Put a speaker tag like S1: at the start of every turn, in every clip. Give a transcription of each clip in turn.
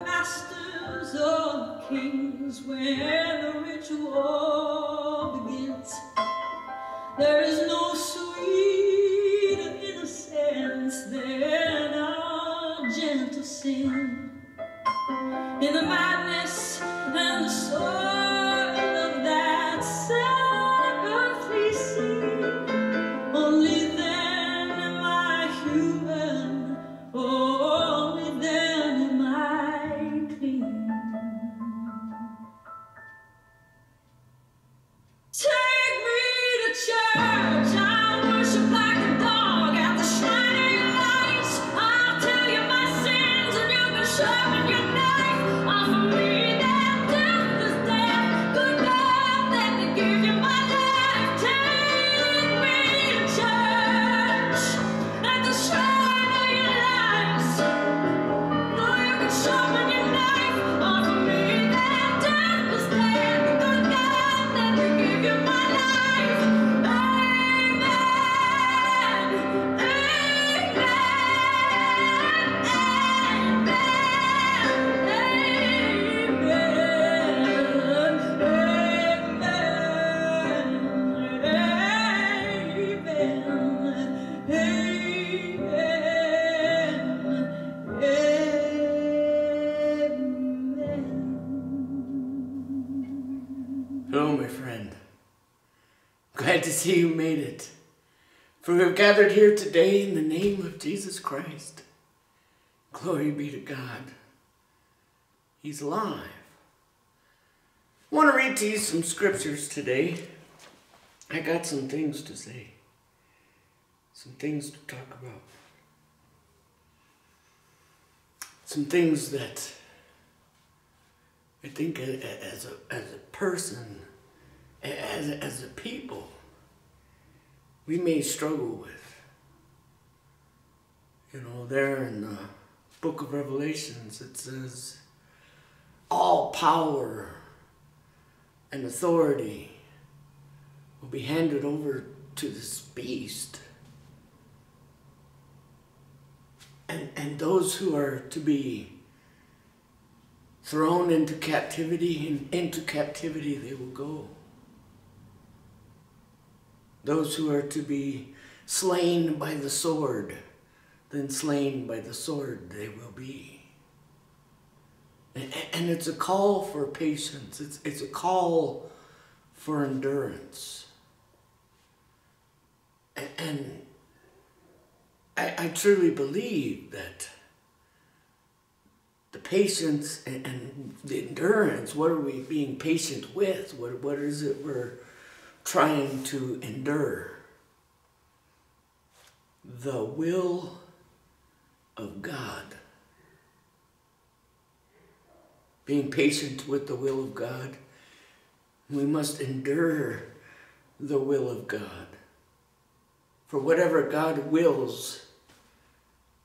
S1: Masters of kings, where the ritual begins. There is no
S2: today in the name of Jesus Christ. Glory be to God. He's alive. I want to read to you some scriptures today. I got some things to say, some things to talk about, some things that I think as a, as a person, as as a people, we may struggle with. You know, there in the book of Revelations, it says, all power and authority will be handed over to this beast. And, and those who are to be thrown into captivity, and into captivity they will go. Those who are to be slain by the sword, then slain by the sword they will be. And it's a call for patience, it's, it's a call for endurance. And I, I truly believe that the patience and, and the endurance, what are we being patient with? What, what is it we're trying to endure? The will of God. Being patient with the will of God, we must endure the will of God. For whatever God wills,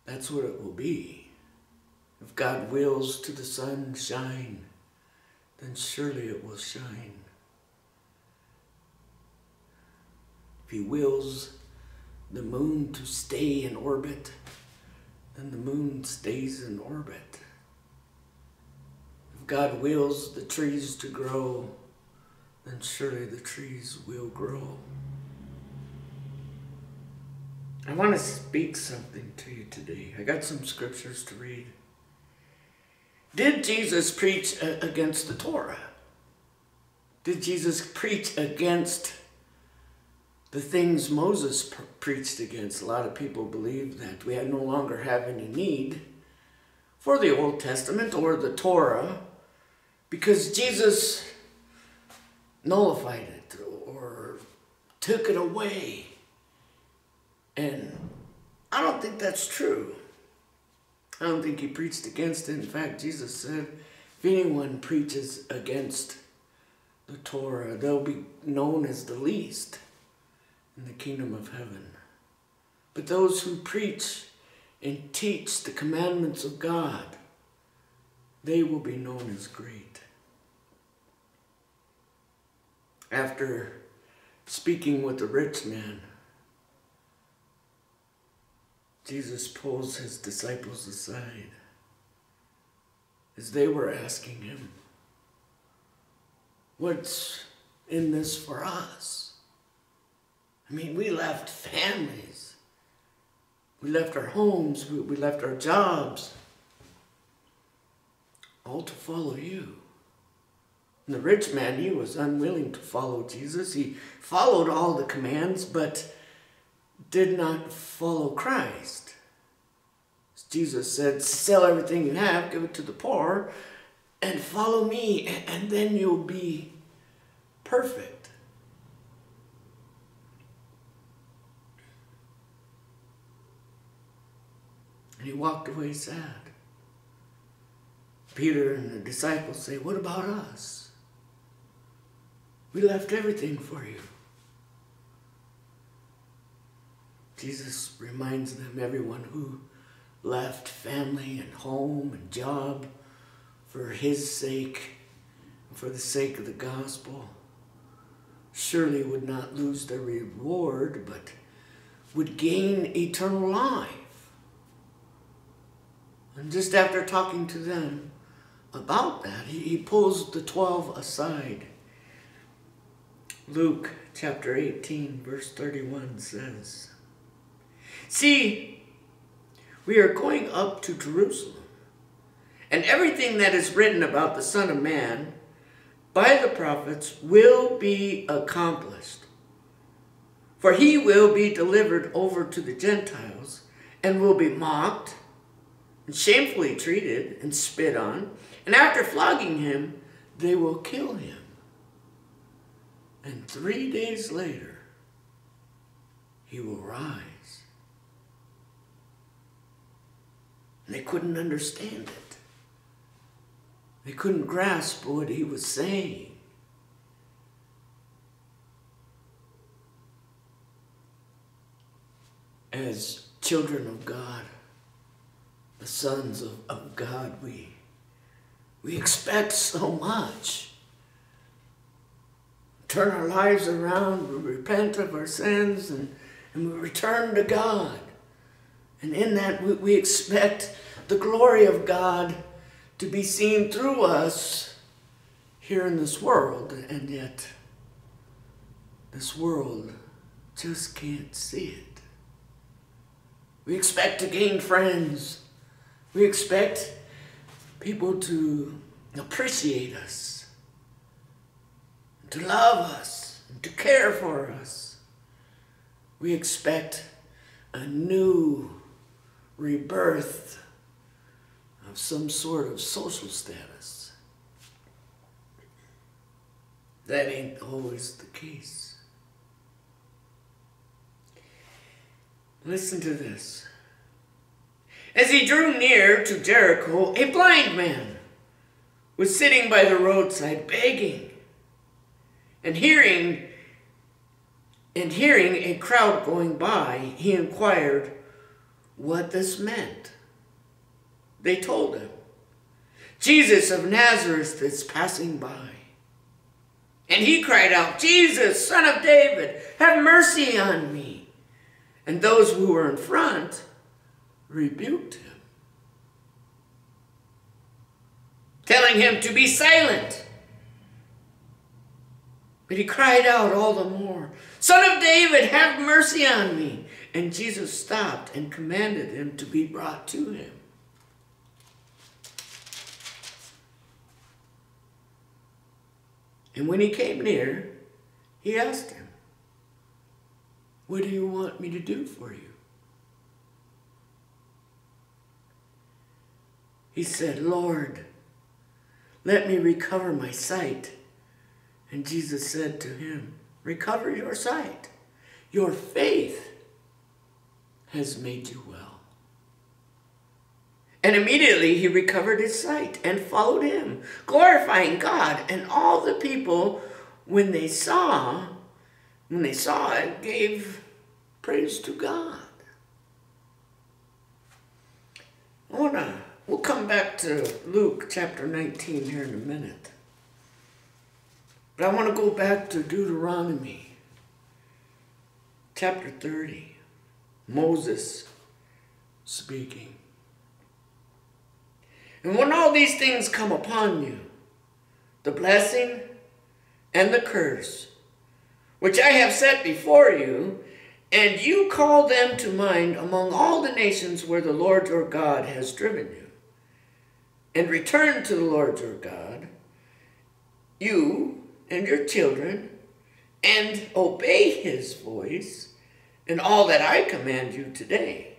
S2: that's what it will be. If God wills to the sun shine, then surely it will shine. If He wills the moon to stay in orbit, then the moon stays in orbit. If God wills the trees to grow, then surely the trees will grow. I want to speak something to you today. I got some scriptures to read. Did Jesus preach against the Torah? Did Jesus preach against the things Moses pr- preached against? A lot of people believe that we no longer have any need for the Old Testament or the Torah because Jesus nullified it or took it away. And I don't think that's true. I don't think he preached against it. In fact, Jesus said, if anyone preaches against the Torah, they'll be known as the least in the kingdom of heaven. But those who preach and teach the commandments of God, they will be known as great. After speaking with the rich man, Jesus pulls his disciples aside as they were asking him, What's in this for us? I mean, we left families, we left our homes, we, we left our jobs, all to follow you. And the rich man, he was unwilling to follow Jesus. He followed all the commands, but did not follow Christ. As Jesus said, Sell everything you have, give it to the poor, and follow me, and then you'll be perfect. And he walked away sad. Peter and the disciples say, What about us? We left everything for you. Jesus reminds them, everyone who left family and home and job for his sake, for the sake of the gospel, surely would not lose their reward, but would gain eternal life. And just after talking to them about that, he, he pulls the 12 aside. Luke chapter 18, verse 31 says, See, we are going up to Jerusalem, and everything that is written about the Son of Man by the prophets will be accomplished. For he will be delivered over to the Gentiles and will be mocked and shamefully treated and spit on. And after flogging him, they will kill him. And three days later, he will rise. And they couldn't understand it. They couldn't grasp what he was saying. As children of God, the sons of, of God, we, we expect so much. Turn our lives around, we repent of our sins, and, and we return to God. And in that, we, we expect the glory of God to be seen through us here in this world, and yet this world just can't see it. We expect to gain friends. We expect people to appreciate us, to love us, to care for us. We expect a new rebirth of some sort of social status. That ain't always the case. Listen to this. As he drew near to Jericho, a blind man was sitting by the roadside begging. And hearing and hearing a crowd going by, he inquired what this meant. They told him, Jesus of Nazareth is passing by. And he cried out, Jesus, son of David, have mercy on me. And those who were in front rebuked him, telling him to be silent. But he cried out all the more, Son of David, have mercy on me. And Jesus stopped and commanded him to be brought to him. And when he came near, he asked him, What do you want me to do for you? He said, Lord, let me recover my sight. And Jesus said to him, Recover your sight. Your faith has made you well. And immediately he recovered his sight and followed him, glorifying God. And all the people, when they saw, when they saw it, gave praise to God. I wanna we'll come back to Luke chapter 19 here in a minute. But I want to go back to Deuteronomy chapter 30. Moses speaking. And when all these things come upon you, the blessing and the curse, which I have set before you, and you call them to mind among all the nations where the Lord your God has driven you, and return to the Lord your God, you and your children, and obey his voice and all that I command you today,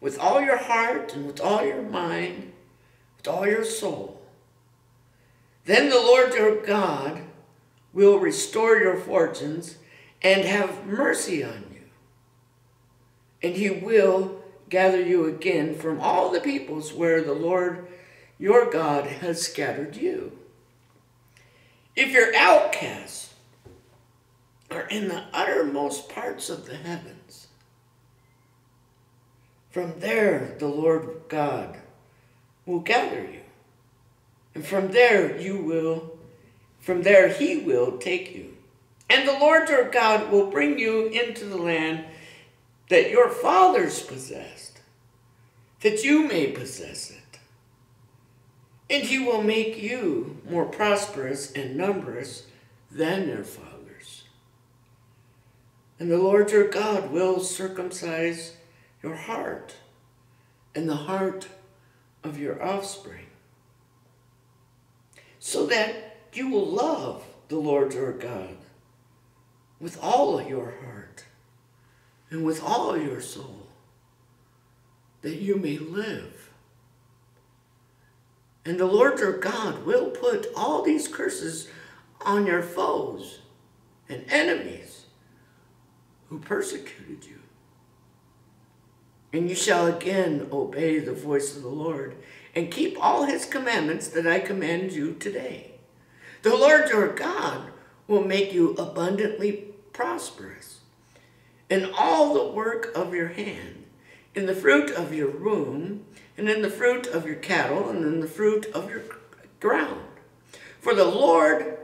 S2: with all your heart and with all your mind, with all your soul. Then the Lord your God will restore your fortunes and have mercy on you. And he will gather you again from all the peoples where the Lord your God has scattered you. If your outcasts are in the uttermost parts of the heavens, from there the Lord God will gather you. And from there you will, from there he will take you. And the Lord your God will bring you into the land that your fathers possessed, that you may possess it. And he will make you more prosperous and numerous than your fathers. And the Lord your God will circumcise your heart and the heart of your offspring, so that you will love the Lord your God with all of your heart and with all your soul, that you may live. And the Lord your God will put all these curses on your foes and enemies who persecuted you. And you shall again obey the voice of the Lord and keep all his commandments that I command you today. The Lord your God will make you abundantly prosperous in all the work of your hand, in the fruit of your womb, and in the fruit of your cattle, and in the fruit of your ground. For the Lord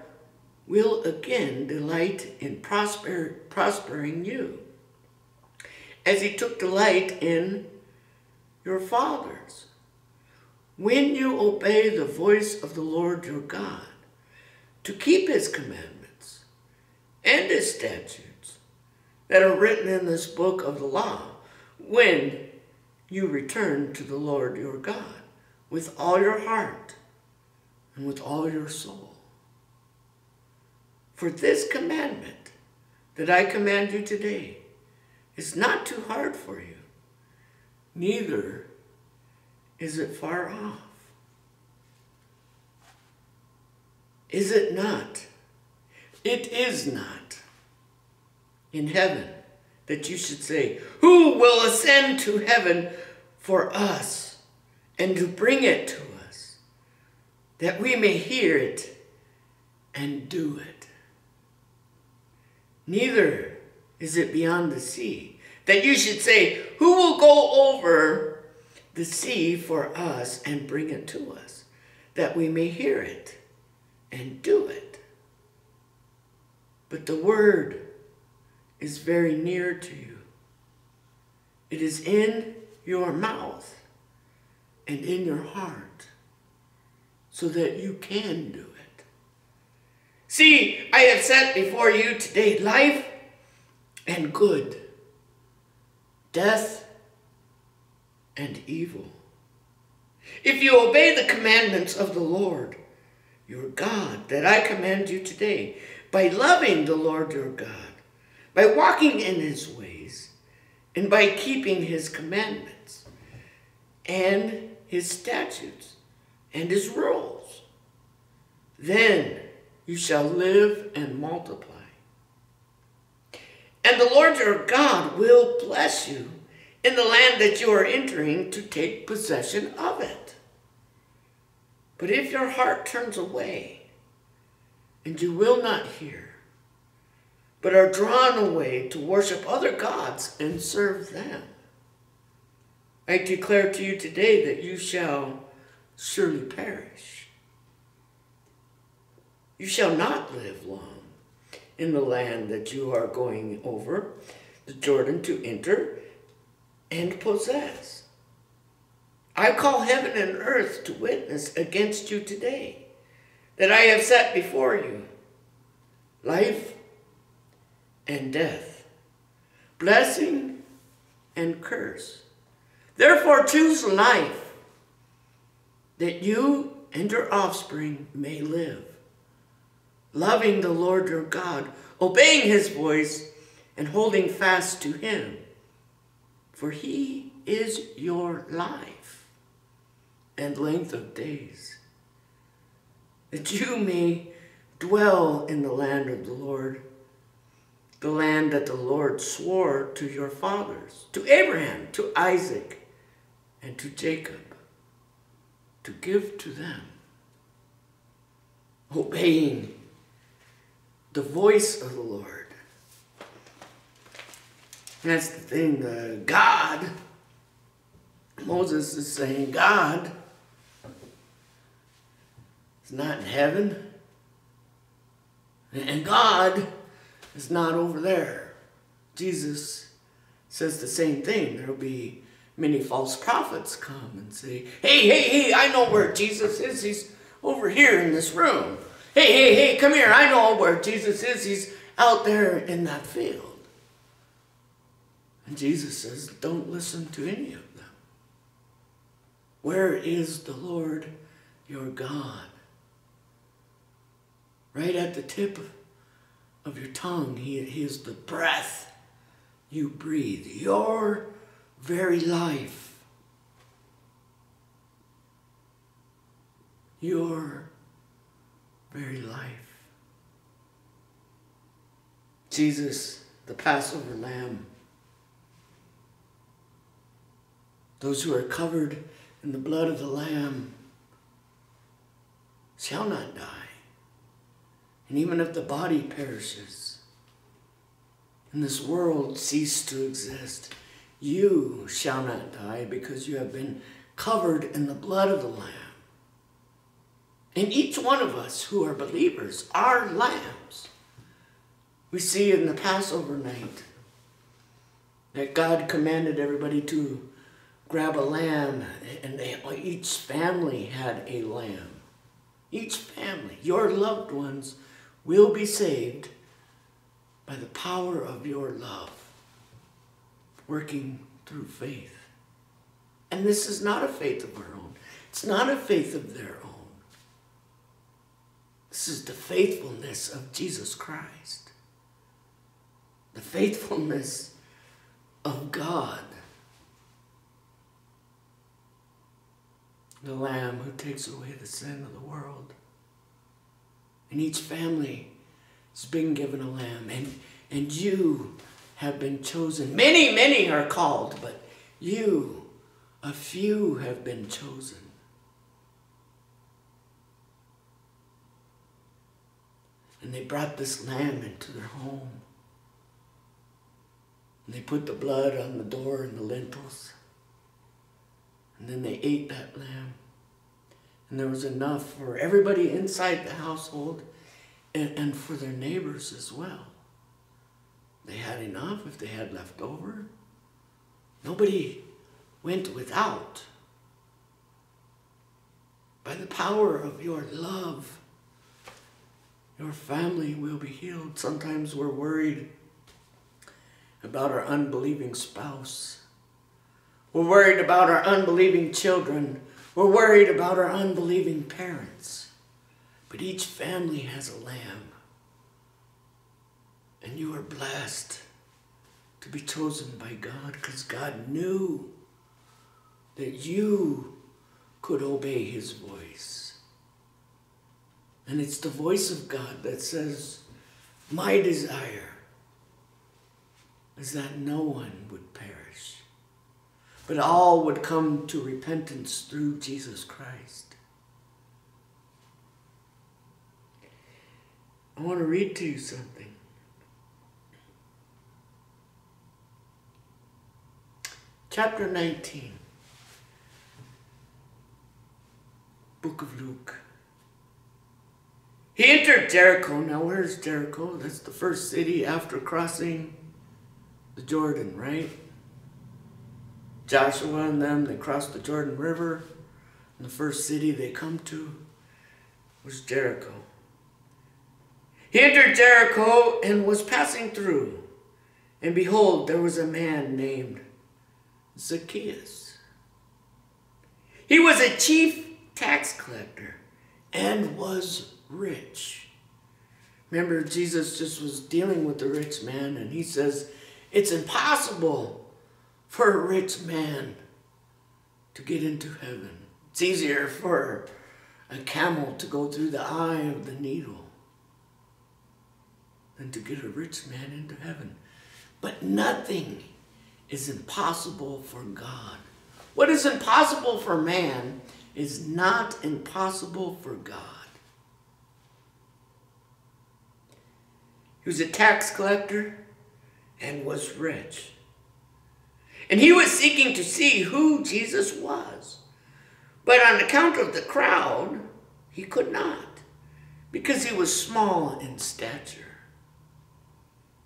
S2: will again delight in prosper, prospering you as he took delight in your fathers. When you obey the voice of the Lord your God, to keep his commandments and his statutes that are written in this book of the law, when you return to the Lord your God with all your heart and with all your soul. For this commandment that I command you today is not too hard for you, neither is it far off. Is it not? It is not in heaven that you should say, Who will ascend to heaven for us and to bring it to us, that we may hear it and do it? Neither is it beyond the sea? That you should say, Who will go over the sea for us and bring it to us, that we may hear it and do it? But the word is very near to you. It is in your mouth and in your heart so that you can do it. See, I have set before you today life and good, death and evil. If you obey the commandments of the Lord your God that I command you today, by loving the Lord your God, by walking in his ways, and by keeping his commandments, and his statutes, and his rules, then you shall live and multiply and the Lord your God will bless you in the land that you are entering to take possession of it. But if your heart turns away, and you will not hear, but are drawn away to worship other gods and serve them, I declare to you today that you shall surely perish. You shall not live long in the land that you are going over the Jordan to enter and possess. I call heaven and earth to witness against you today that I have set before you life and death, blessing and curse. Therefore, choose life that you and your offspring may live, loving the Lord your God, obeying his voice, and holding fast to him. For he is your life and length of days, that you may dwell in the land of the Lord, the land that the Lord swore to your fathers, to Abraham, to Isaac, and to Jacob, to give to them, obeying the voice of the Lord. That's the thing, uh, God, Moses is saying, God is not in heaven, and God is not over there. Jesus says the same thing. There will be many false prophets come and say, Hey, hey, hey, I know where Jesus is. He's over here in this room. Hey, hey, hey, come here. I know where Jesus is. He's out there in that field. And Jesus says, Don't listen to any of them. Where is the Lord your God? Right at the tip of your tongue, He, he is the breath you breathe, your very life. Your very life. Jesus, the Passover lamb, those who are covered in the blood of the Lamb shall not die. And even if the body perishes and this world cease to exist, you shall not die because you have been covered in the blood of the Lamb. And each one of us who are believers are lambs. We see in the Passover night that God commanded everybody to grab a lamb, and they, each family had a lamb. Each family, your loved ones, will be saved by the power of your love, working through faith. And this is not a faith of our own. It's not a faith of their own. This is the faithfulness of Jesus Christ. The faithfulness of God. The Lamb who takes away the sin of the world. And each family has been given a lamb. And, and you have been chosen. Many, many are called, but you, a few have been chosen. And they brought this lamb into their home. And they put the blood on the door and the lintels. And then they ate that lamb. And there was enough for everybody inside the household and, and for their neighbors as well. They had enough if they had left over. Nobody went without. By the power of your love, your family will be healed. Sometimes we're worried about our unbelieving spouse. We're worried about our unbelieving children. We're worried about our unbelieving parents. But each family has a lamb. And you are blessed to be chosen by God because God knew that you could obey his voice. And it's the voice of God that says, My desire is that no one would perish, but all would come to repentance through Jesus Christ. I want to read to you something. Chapter 19, Book of Luke. He entered Jericho. Now, where's Jericho? That's the first city after crossing the Jordan, right? Joshua and them, they crossed the Jordan River. And the first city they come to was Jericho. He entered Jericho and was passing through. And behold, there was a man named Zacchaeus. He was a chief tax collector and was rich. Remember, Jesus just was dealing with the rich man, and he says, It's impossible for a rich man to get into heaven. It's easier for a camel to go through the eye of the needle than to get a rich man into heaven. But nothing is impossible for God. What is impossible for man is not impossible for God. He was a tax collector and was rich. And he was seeking to see who Jesus was. But on account of the crowd, he could not because he was small in stature.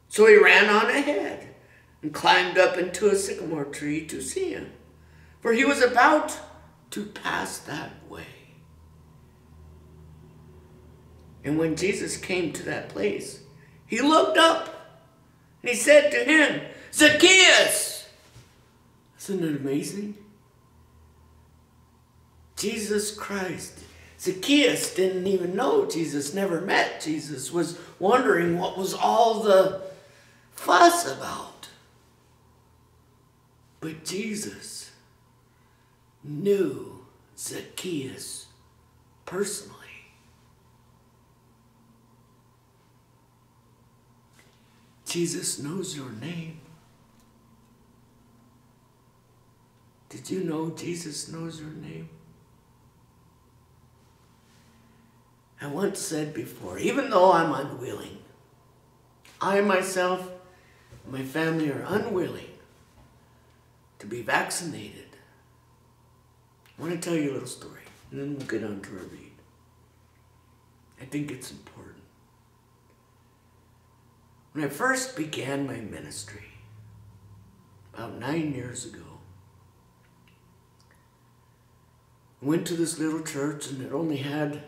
S2: So he ran on ahead and climbed up into a sycamore tree to see him, for he was about to pass that way. And when Jesus came to that place, he looked up and he said to him, Zacchaeus! Isn't it amazing? Jesus Christ. Zacchaeus didn't even know Jesus, never met Jesus, was wondering what was all the fuss about. But Jesus knew Zacchaeus personally. Jesus knows your name. Did you know Jesus knows your name? I once said before, even though I'm unwilling, I myself, my family are unwilling to be vaccinated. I want to tell you a little story, and then we'll get on to our read. I think it's important. When I first began my ministry, about nine years ago, I went to this little church and it only had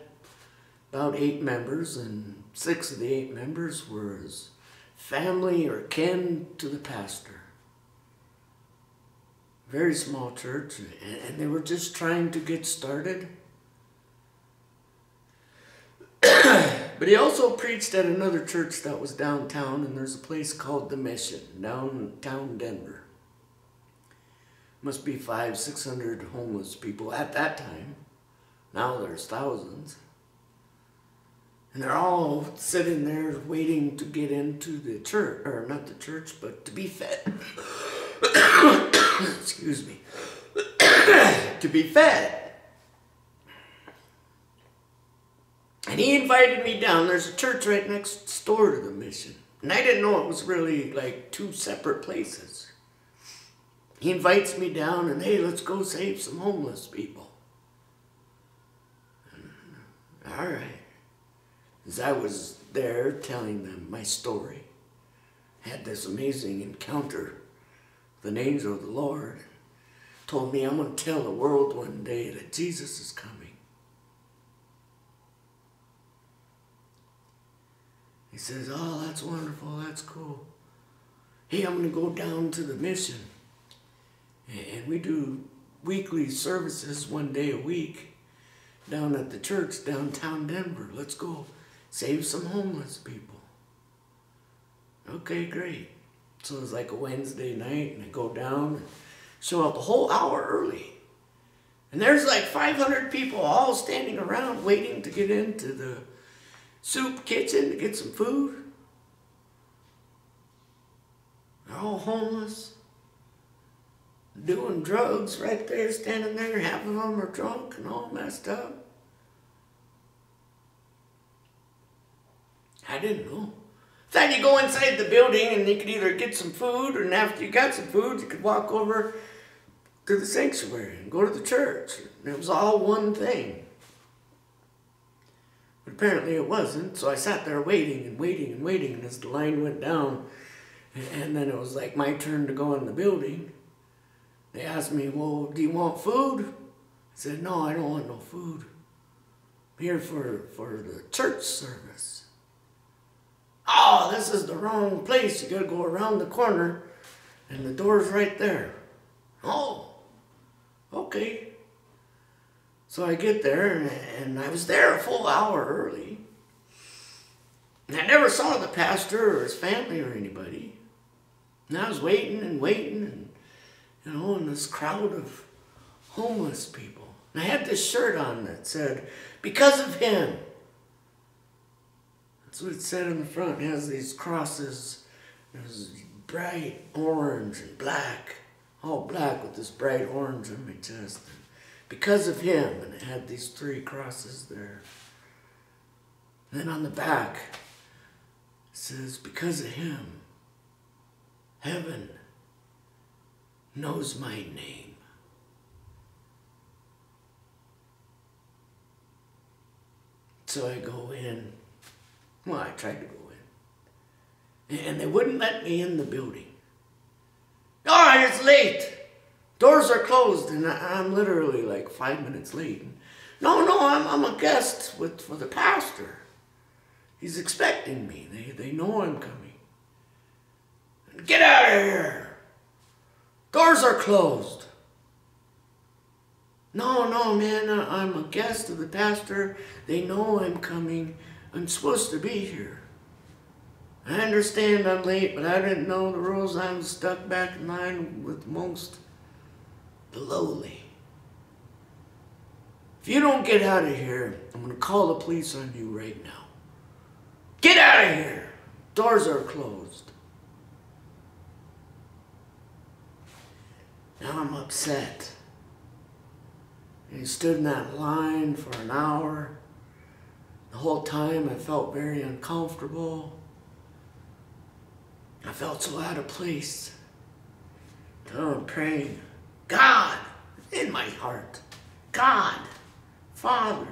S2: about eight members, and six of the eight members were his family or kin to the pastor. Very small church, and they were just trying to get started. but he also preached at another church that was downtown, and there's a place called The Mission, downtown Denver. Must be five, six hundred homeless people at that time. Now there's thousands. And they're all sitting there waiting to get into the church, or not the church, but to be fed. Excuse me. to be fed. And he invited me down. There's a church right next door to the mission. And I didn't know it was really like two separate places. He invites me down and, hey, let's go save some homeless people. All right. As I was there telling them my story, I had this amazing encounter with an angel of the Lord. Told me I'm going to tell the world one day that Jesus is coming. He says, Oh, that's wonderful, that's cool. Hey, I'm going to go down to the mission. And we do weekly services one day a week down at the church downtown Denver. Let's go save some homeless people. Okay, great. So it's like a Wednesday night, and I go down and show up a whole hour early. And there's like 500 people all standing around waiting to get into the soup kitchen to get some food. They're all homeless, doing drugs right there, standing there. Half of them are drunk and all messed up. I didn't know. Then you go inside the building and you could either get some food, and after you got some food, you could walk over to the sanctuary and go to the church. And it was all one thing. But apparently it wasn't, so I sat there waiting and waiting and waiting, and as the line went down, and then it was like my turn to go in the building, They asked me, well, do you want food? I said, no, I don't want no food. I'm here for, for the church service. Oh, this is the wrong place. You gotta go around the corner and the door's right there. Oh, okay. So I get there and, I was there a full hour early. And I never saw the pastor or his family or anybody. And I was waiting and waiting and, you know, in this crowd of homeless people. And I had this shirt on that said, because of him. That's what it said in the front. It has these crosses. There's bright orange and black. All black with this bright orange on my chest. Because of him. And it had these three crosses there. And then on the back, it says, because of him, heaven knows my name. So I go in. Well, I tried to go in. And they wouldn't let me in the building. All right, it's late. Doors are closed, and I'm literally like five minutes late. No, no, I'm, I'm a guest with for the pastor. He's expecting me. They, they know I'm coming. Get out of here. Doors are closed. No, no, man, I'm a guest of the pastor. They know I'm coming. I'm supposed to be here. I understand I'm late, but I didn't know the rules. I'm stuck back in line with most the lowly. If you don't get out of here, I'm going to call the police on you right now. Get out of here! Doors are closed. Now I'm upset. And he stood in that line for an hour. The whole time I felt very uncomfortable. I felt so out of place. Now I'm praying, God, in my heart, God, Father,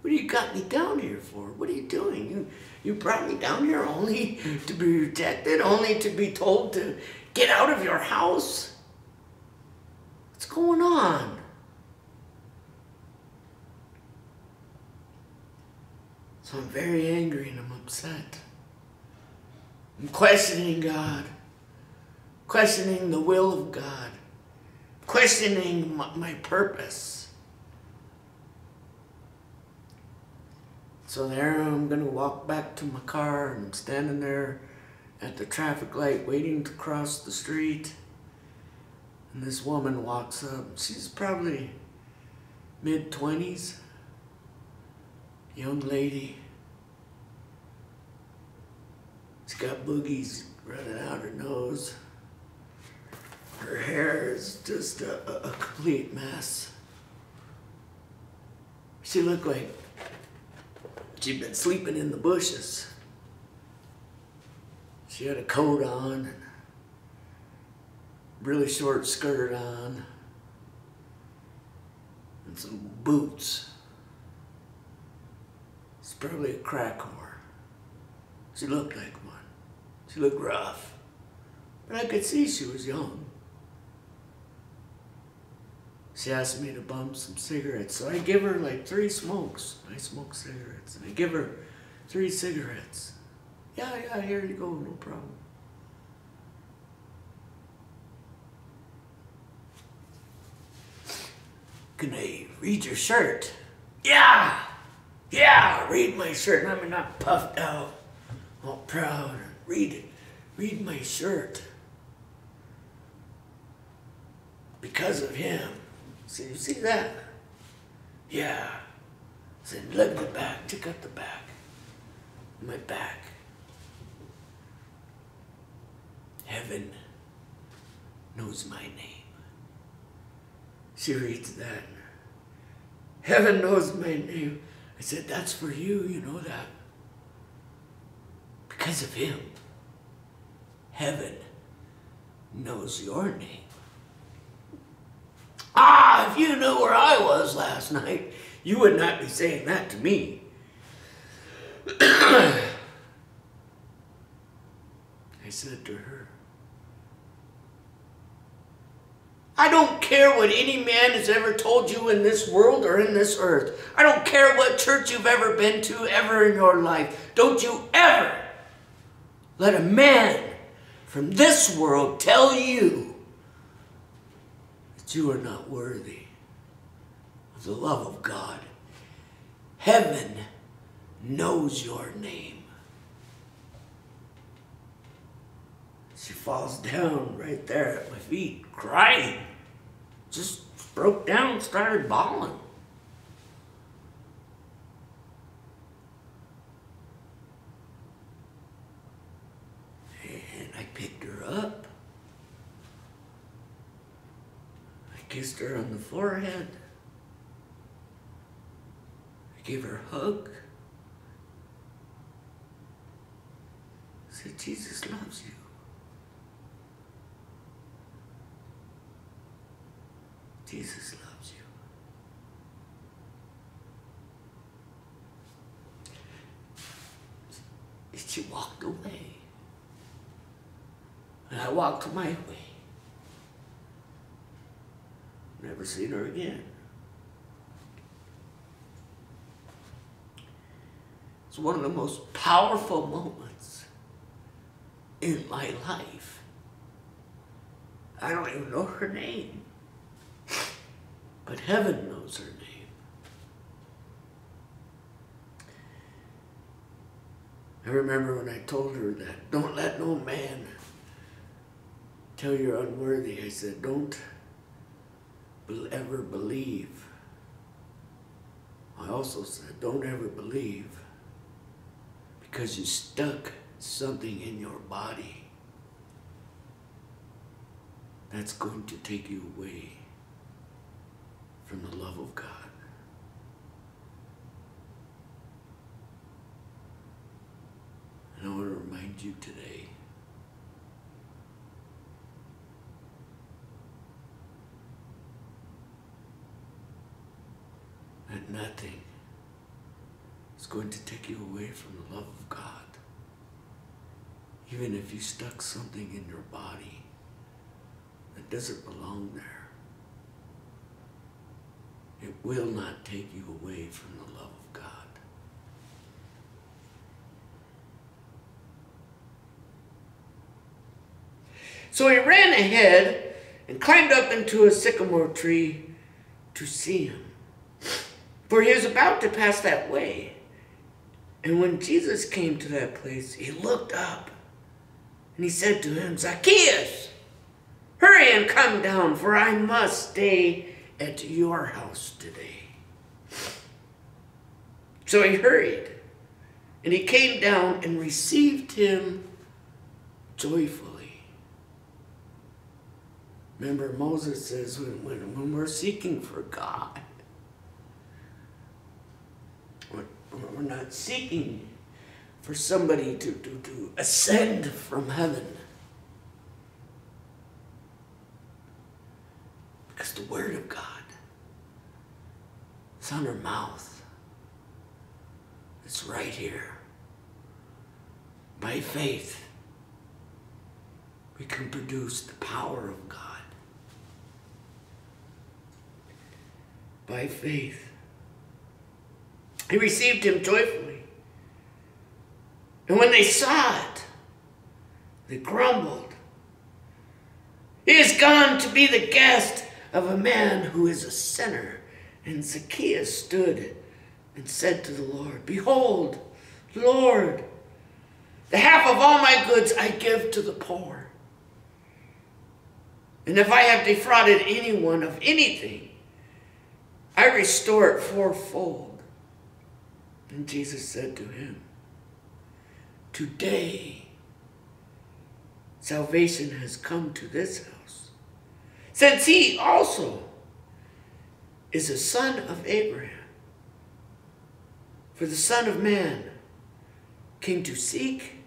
S2: what do you got me down here for? What are you doing? You, you brought me down here only to be rejected, only to be told to get out of your house? What's going on? So I'm very angry and I'm upset. I'm questioning God, questioning the will of God, questioning my, my purpose. So there I'm gonna walk back to my car and I'm standing there at the traffic light waiting to cross the street. And this woman walks up. She's probably mid 20s, young lady. She's got boogies running out her nose. Her hair is just a, a, complete mess. She looked like she'd been sleeping in the bushes. She had a coat on really short skirt on and some boots. She's probably a crack whore. She looked like one. She looked rough. But I could see she was young. She asked me to bum some cigarettes, so I give her like three smokes. I smoke cigarettes, and I give her three cigarettes. Yeah, yeah, here you go, no problem. Can I read your shirt? Yeah, yeah, read my shirt. I'm not puffed out, all proud. Read it, read my shirt. Because of him. See, you see that? Yeah. Said, look at the back. Check out the back. My back. Heaven knows my name. She reads that. Heaven knows my name. I said, that's for you, you know that. Because of him. Heaven knows your name. Ah, if you knew where I was last night, you would not be saying that to me. I said to her, I don't care what any man has ever told you in this world or in this earth. I don't care what church you've ever been to ever in your life. Don't you ever let a man from this world tell you that you are not worthy of the love of God. Heaven knows your name. She falls down right there at my feet, crying. Just broke down, and started bawling. And I picked her up. I kissed her on the forehead. I gave her a hug. I said, Jesus loves you. Jesus loves you. And she walked away. And I walked my way. Never seen her again. It's one of the most powerful moments in my life. I don't even know her name. But heaven knows her name. I remember when I told her that, don't let no man tell you're unworthy. I said, don't ever believe. I also said, don't ever believe because you stuck something in your body that's going to take you away from the love of God. And I want to remind you today that nothing is going to take you away from the love of God. Even if you stuck something in your body that doesn't belong there. It will not take you away from the love of God. So he ran ahead and climbed up into a sycamore tree to see him. For he was about to pass that way. And when Jesus came to that place, he looked up and he said to him, Zacchaeus, hurry and come down, for I must stay at your house today. So he hurried, and he came down and received him joyfully. Remember, Moses says when, when, when we're seeking for God, we're, we're not seeking for somebody to, to, to ascend from heaven. Because the Word of God It's on our mouth. It's right here. By faith, we can produce the power of God. By faith. He received him joyfully. And when they saw it, they grumbled. He is gone to be the guest of a man who is a sinner. And Zacchaeus stood and said to the Lord, Behold, Lord, the half of all my goods I give to the poor. And if I have defrauded anyone of anything, I restore it fourfold. And Jesus said to him, Today salvation has come to this house, since he also is a son of Abraham. For the Son of Man came to seek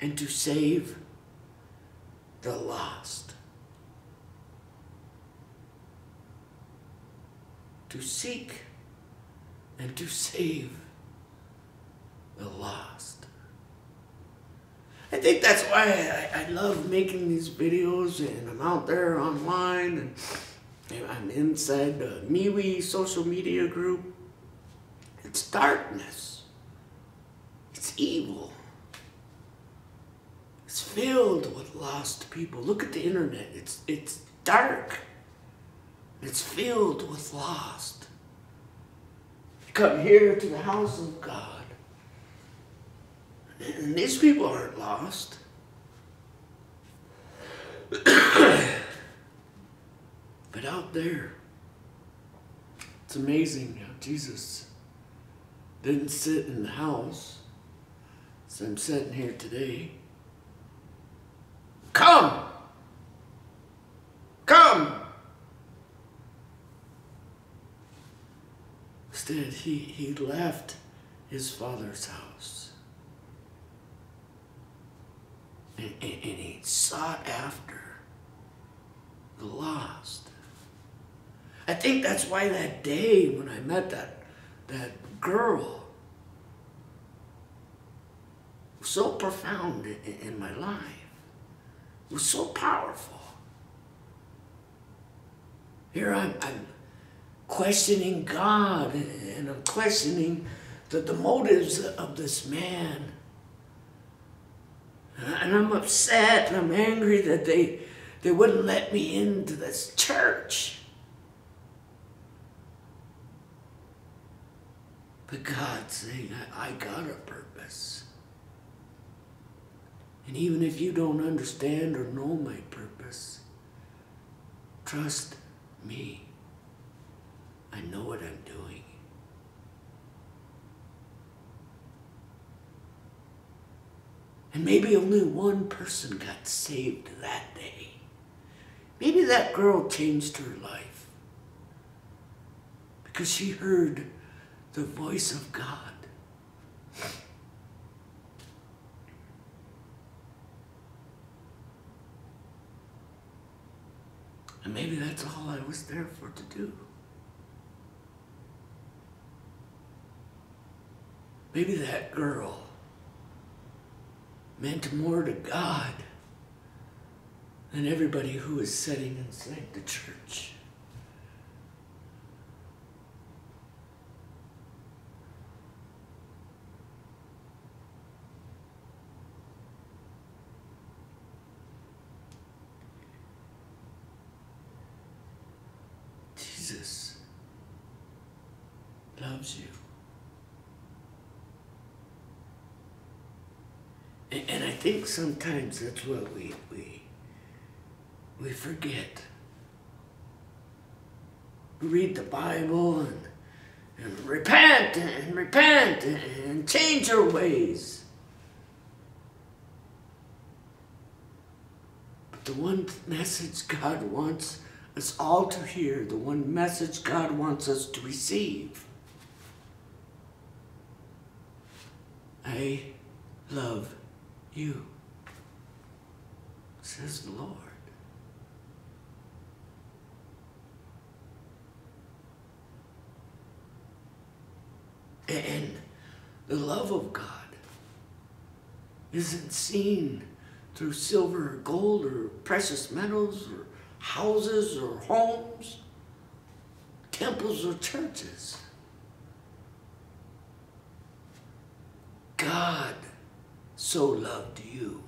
S2: and to save the lost. To seek and to save the lost. I think that's why I, I love making these videos and I'm out there online and, I'm inside the MeWe social media group. It's darkness. It's evil. It's filled with lost people. Look at the internet. It's it's dark. It's filled with lost. You come here to the house of God. And these people aren't lost. but out there, it's amazing how Jesus didn't sit in the house. So I'm sitting here today. Come! Come! Instead, he, he left his father's house. And, and, and he sought after the lost. I think that's why that day when I met that, that girl was so profound in, in my life. Was so powerful. Here I'm, I'm questioning God and I'm questioning the, the motives of this man. And I'm upset and I'm angry that they, they wouldn't let me into this church. But God's saying, I, I got a purpose. And even if you don't understand or know my purpose, trust me. I know what I'm doing. And maybe only one person got saved that day. Maybe that girl changed her life because she heard the voice of God. And maybe that's all I was there for to do. Maybe that girl meant more to God than everybody who was sitting inside the church. Jesus loves you. And, and I think sometimes that's what we we we forget. We read the Bible and, and repent and repent and change our ways. But the one message God wants us all to hear, the one message God wants us to receive. I love you, says the Lord. And the love of God isn't seen through silver or gold or precious metals or houses or homes, temples or churches. God so loved you.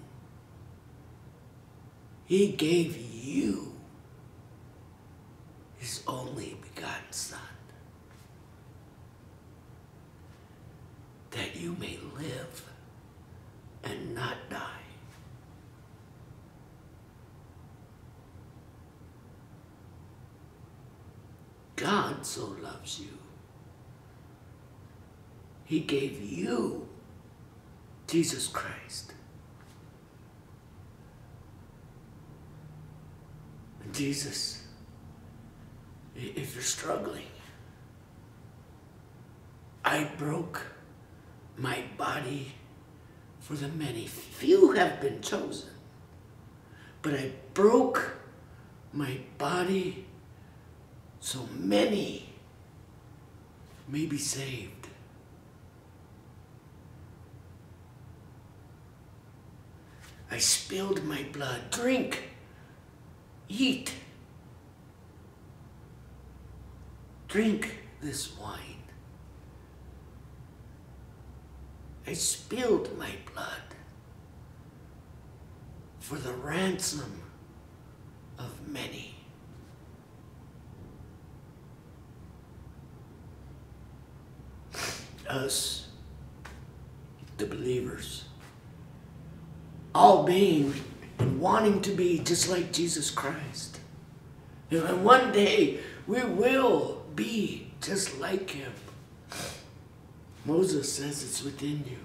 S2: He gave you his only begotten Son, that you may live and not die. God so loves you. He gave you Jesus Christ. Jesus, if you're struggling, I broke my body for the many. Few have been chosen, but I broke my body so many may be saved. I spilled my blood. Drink. Eat. Drink this wine. I spilled my blood for the ransom of many. Us, the believers, all being and wanting to be just like Jesus Christ. And one day we will be just like him. Moses says it's within you.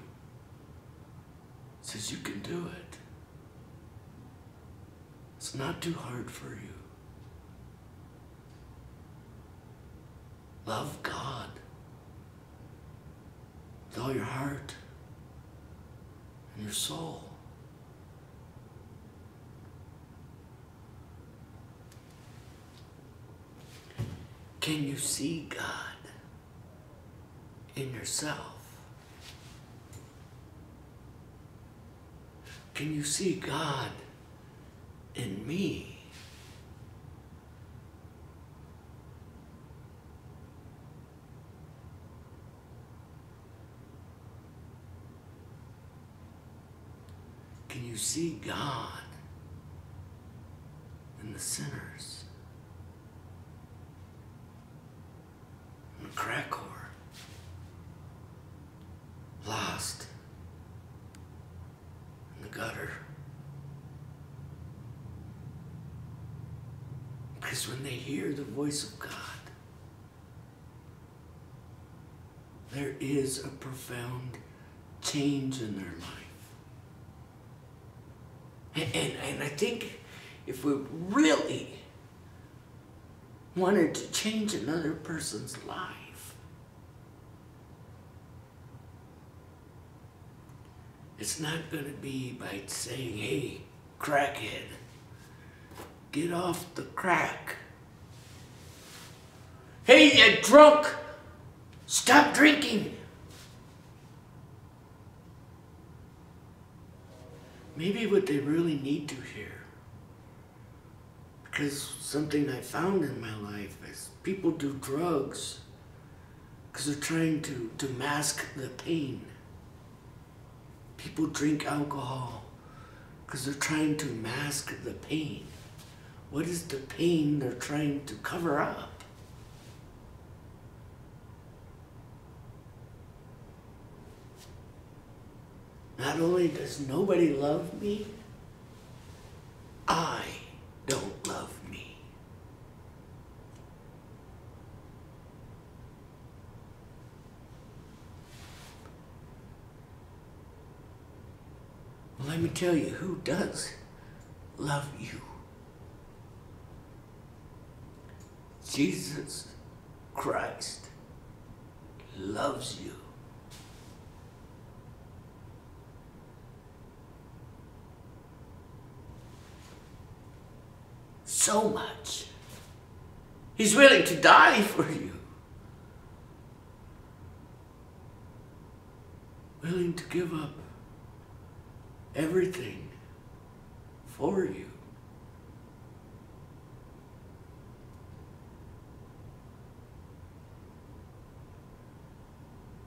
S2: Says you can do it. It's not too hard for you. Love God with all your heart and your soul. Can you see God in yourself? Can you see God in me? Can you see God in the sinners? Crack whore? Lost in the gutter? Because when they hear the voice of God, there is a profound change in their life. And, and, and I think if we really wanted to change another person's life, it's not going to be by saying, hey, crackhead, get off the crack. Hey, you drunk, stop drinking. maybe what they really need to hear. Because something I found in my life is people do drugs because they're trying to, to mask the pain. People drink alcohol because they're trying to mask the pain. What is the pain they're trying to cover up? Not only does nobody love me, I don't love me. Well, let me tell you who does love you. Jesus Christ loves you. so much. He's willing to die for you. Willing to give up everything for you.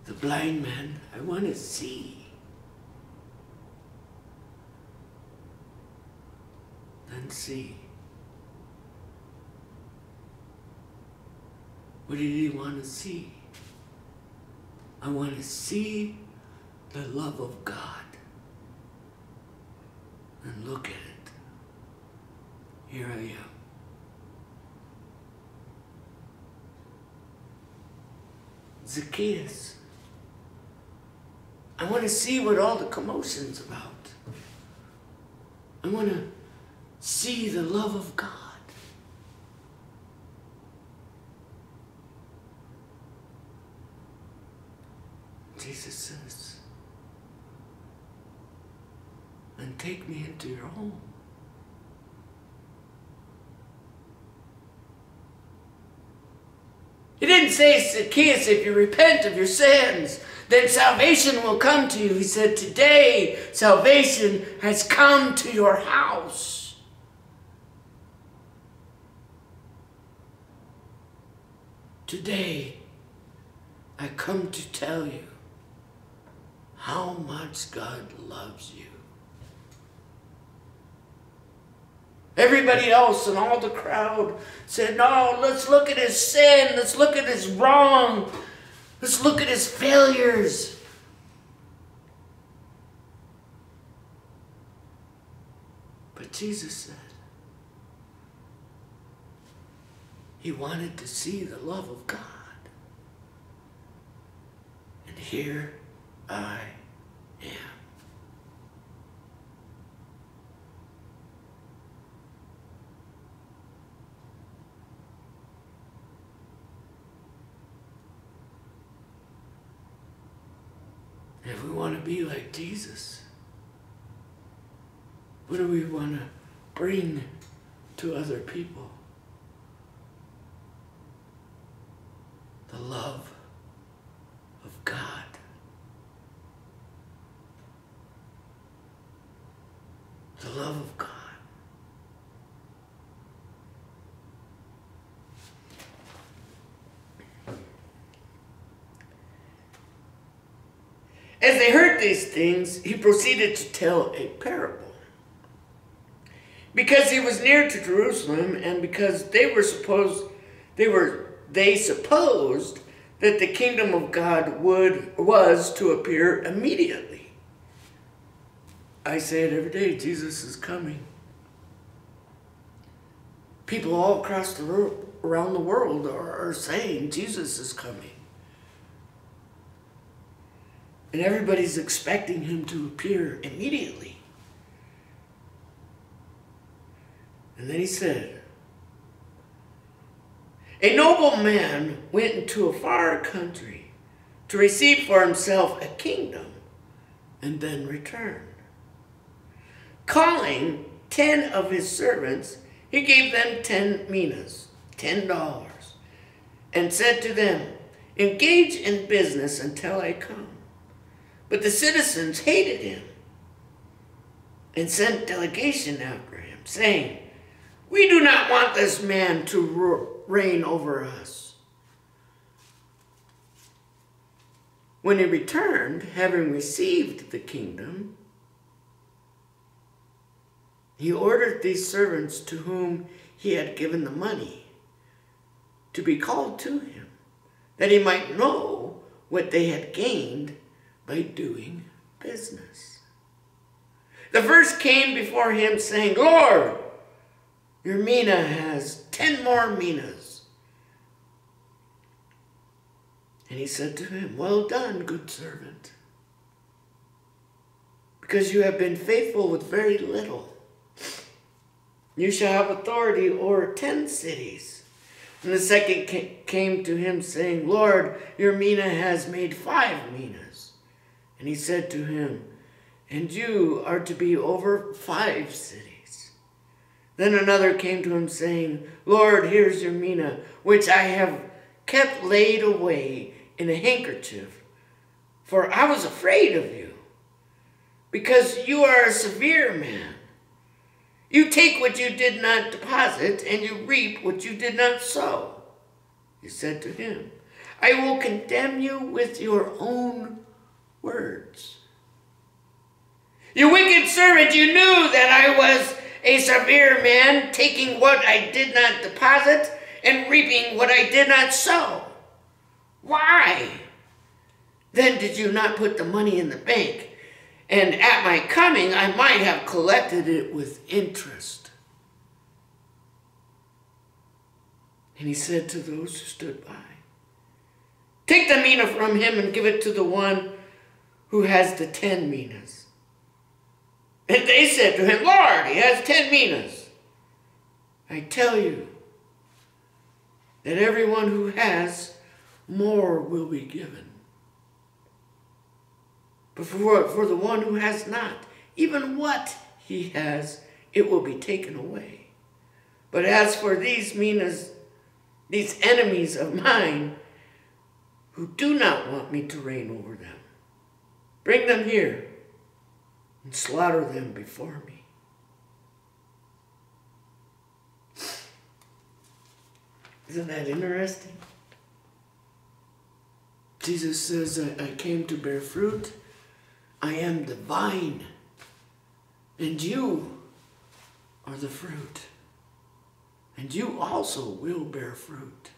S2: The blind man, I want to see. Then see. What did he want to see? I want to see the love of God. And look at it. Here I am. Zacchaeus. I want to see what all the commotion's about. I want to see the love of God. Jesus says, and into your home. He didn't say, Zacchaeus, if you repent of your sins, then salvation will come to you. He said, Today salvation has come to your house. Today I come to tell you how much God loves you. Everybody else and all the crowd said, No, let's look at his sin. Let's look at his wrong. Let's look at his failures. But Jesus said, He wanted to see the love of God. And here I am. If we want to be like Jesus, what do we want to bring to other people? The love of God. The love of God. As they heard these things, he proceeded to tell a parable. Because he was near to Jerusalem, and because they were supposed they were they supposed that the kingdom of God would was to appear immediately. I say it every day, Jesus is coming. People all across the world, around the world are, are saying Jesus is coming. And everybody's expecting him to appear immediately. And then he said, A noble man went into a far country to receive for himself a kingdom and then return. Calling ten of his servants, he gave them ten minas, ten dollars, and said to them, Engage in business until I come. But the citizens hated him and sent delegation after him, saying, We do not want this man to reign over us. When he returned, having received the kingdom, he ordered these servants to whom he had given the money to be called to him, that he might know what they had gained by doing business. The first came before him saying, Lord, your mina has ten more minas. And he said to him, Well done, good servant, because you have been faithful with very little. You shall have authority over ten cities. And the second came to him, saying, Lord, your mina has made five minas. And he said to him, And you are to be over five cities. Then another came to him, saying, Lord, here's your mina, which I have kept laid away in a handkerchief, for I was afraid of you, because you are a severe man. You take what you did not deposit, and you reap what you did not sow. He said to him, I will condemn you with your own words. You wicked servant, you knew that I was a severe man, taking what I did not deposit and reaping what I did not sow. Why? Then did you not put the money in the bank? And at my coming, I might have collected it with interest. And he said to those who stood by, Take the mina from him and give it to the one who has the ten minas. And they said to him, Lord, he has ten minas. I tell you that everyone who has, more will be given. But for, for the one who has not, even what he has, it will be taken away. But as for these minas, these enemies of mine, who do not want me to reign over them. Bring them here and slaughter them before me. Isn't that interesting? Jesus says, I, I came to bear fruit. I am the vine, and you are the fruit. And you also will bear fruit.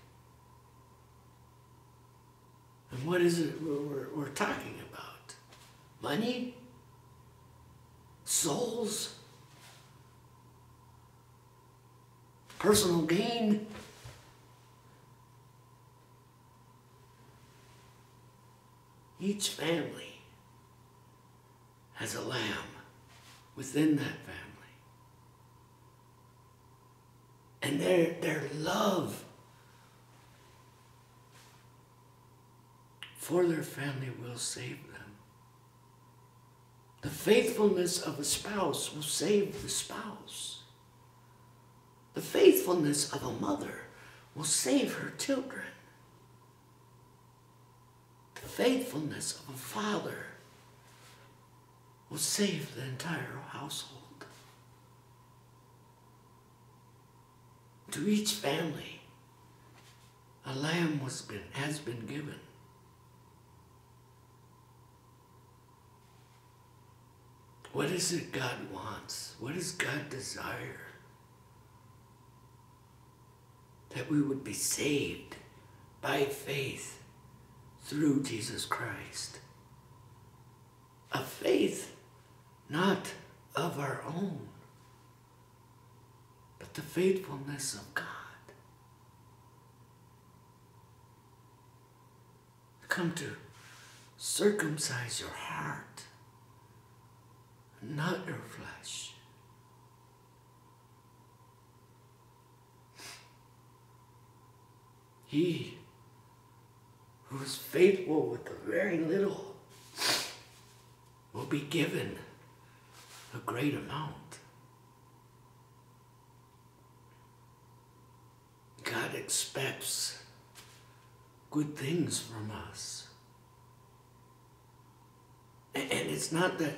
S2: And what is it we're, we're talking about? Money? Souls? Personal gain? Each family has a lamb within that family. And their, their love for their family will save them. The faithfulness of a spouse will save the spouse. The faithfulness of a mother will save her children. The faithfulness of a father will save the entire household. To each family, a lamb has been given. What is it God wants? What does God desire? That we would be saved by faith through Jesus Christ. A faith not of our own, but the faithfulness of God. Come to circumcise your heart, not your flesh. He who is faithful with the very little will be given a great amount. God expects good things from us. And it's not that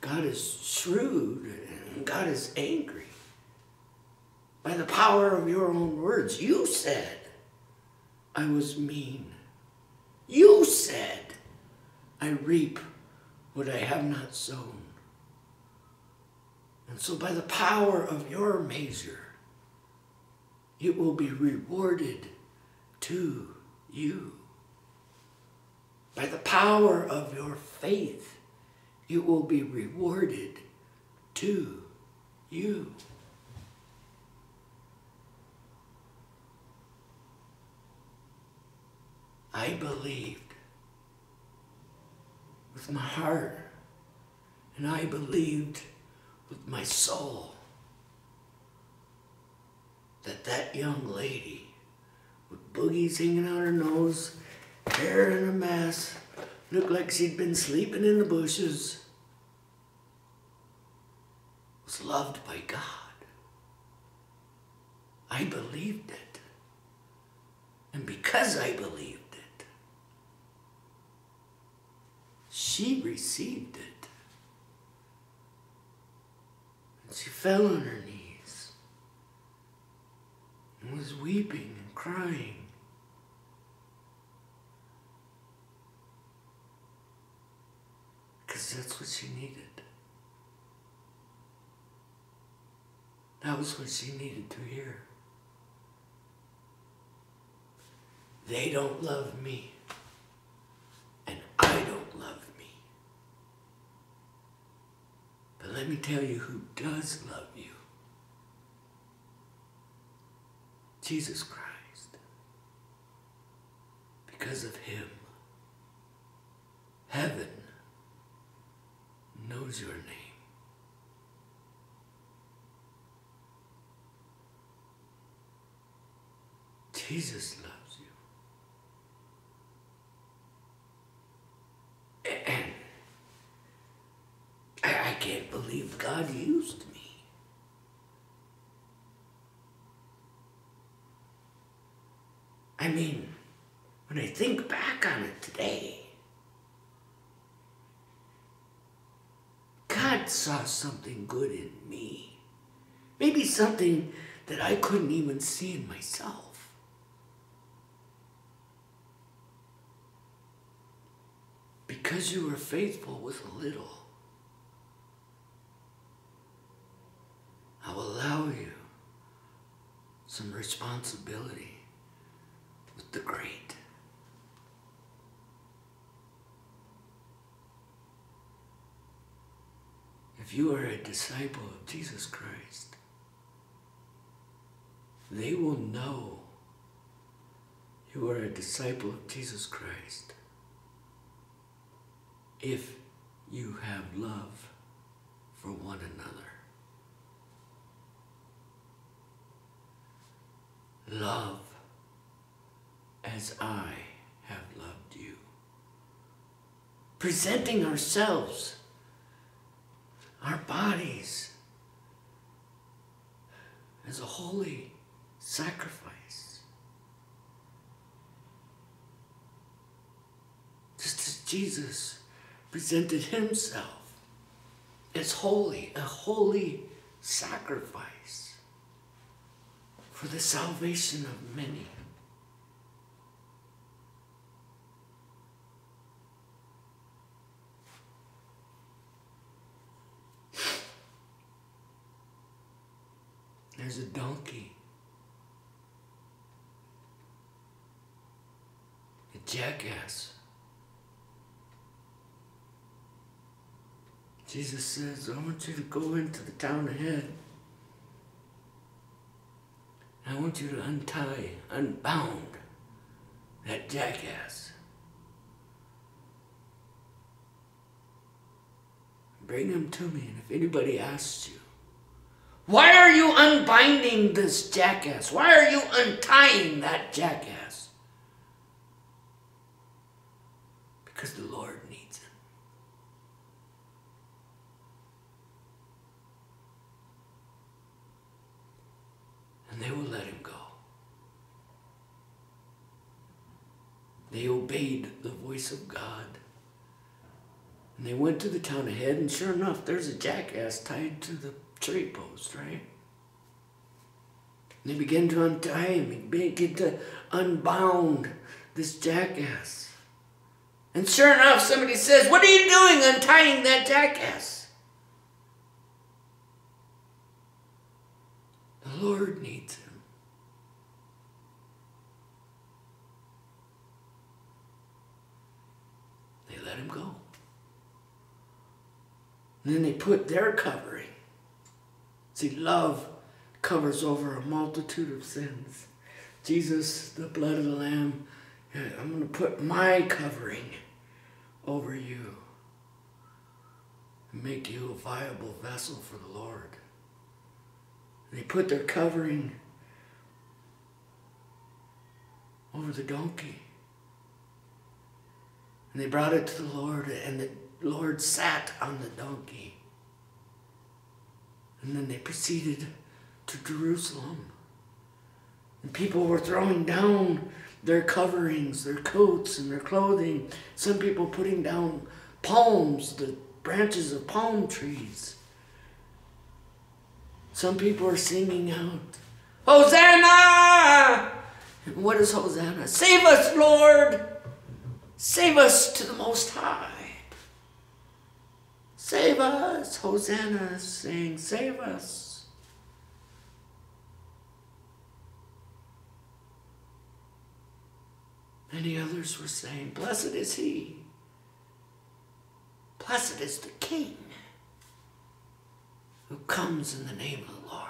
S2: God is shrewd and God is angry. By the power of your own words, you said I was mean. You said I reap what I have not sown. And so, by the power of your measure, it will be rewarded to you. By the power of your faith, it will be rewarded to you. I believed with my heart, and I believed with my soul that that young lady with boogies hanging out her nose, hair in a mess, looked like she'd been sleeping in the bushes, loved by God. I believed it. And because I believed it, she received it. And she fell on her knees and was weeping and crying. Because that's what she needed. That was what she needed to hear. They don't love me, and I don't love me. But let me tell you who does love you Jesus Christ. Because of him, heaven knows your name. Jesus loves you. And I, can't believe God used me. I mean, when I think back on it today, God saw something good in me. Maybe something that I couldn't even see in myself. Because you were faithful with a little, I will allow you some responsibility with the great. If you are a disciple of Jesus Christ, they will know you are a disciple of Jesus Christ if you have love for one another. Love as I have loved you. Presenting ourselves, our bodies, as a holy sacrifice. Just as Jesus presented himself as holy, a holy sacrifice for the salvation of many. There's a donkey. A jackass. Jesus says, I want you to go into the town ahead. I want you to untie, unbound that jackass. Bring him to me, and if anybody asks you, why are you unbinding this jackass? Why are you untying that jackass? Because the Lord needs him. They will let him go. They obeyed the voice of God. And they went to the town ahead, and sure enough, there's a jackass tied to the tree post, right? And they began to untie him, and begin to unbound this jackass. And sure enough, somebody says, What are you doing untying that jackass? The Lord needs him. They let him go. And then they put their covering. See, love covers over a multitude of sins. Jesus, the blood of the Lamb, I'm going to put my covering over you and make you a viable vessel for the Lord. They put their covering over the donkey. And they brought it to the Lord, and the Lord sat on the donkey. And then they proceeded to Jerusalem. And people were throwing down their coverings, their coats, and their clothing. Some people putting down palms, the branches of palm trees. Some people are singing out, Hosanna! And what is Hosanna? Save us, Lord! Save us to the Most High. Save us! Hosanna is saying, Save us. Many others were saying, Blessed is he. Blessed is the King who comes in the name of the Lord.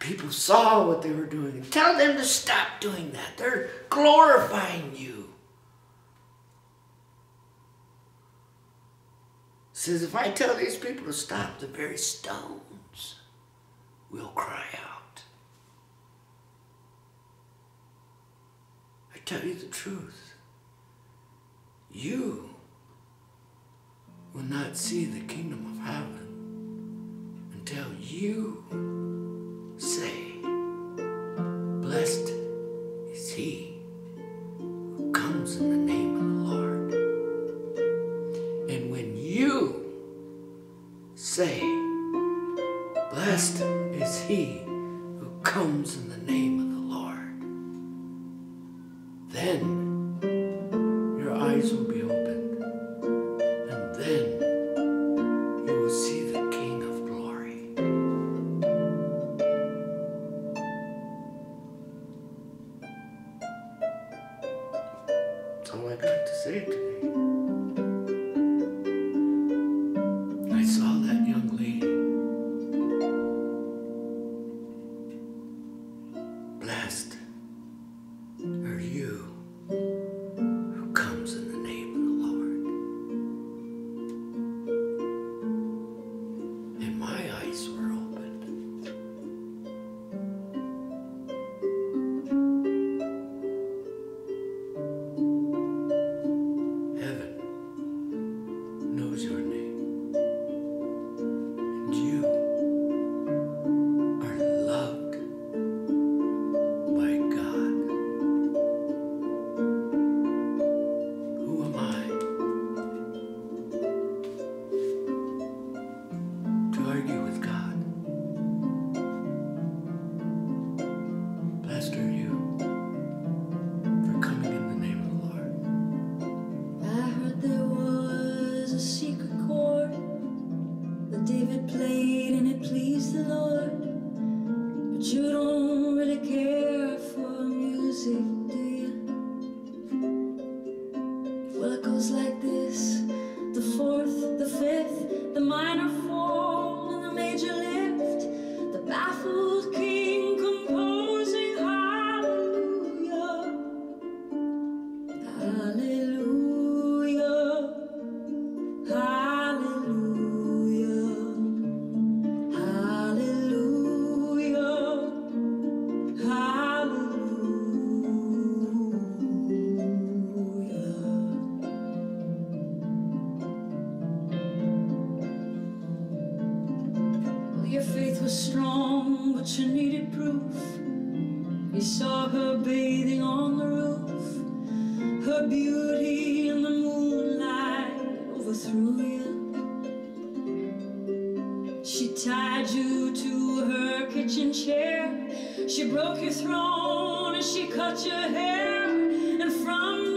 S2: People saw what they were doing. Tell them to stop doing that. They're glorifying you. Says if I tell these people to stop, the very stones will cry out. I tell you the truth. You will not see the kingdom of heaven until you say,
S1: it. saw her bathing on the roof. Her beauty in the moonlight overthrew you. She tied you to her kitchen chair. She broke your throne and she cut your hair. And from